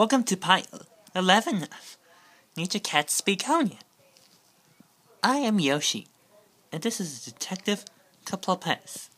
Welcome to Part 11 of Nature Cats Speak I am Yoshi, and this is Detective Kaplopez.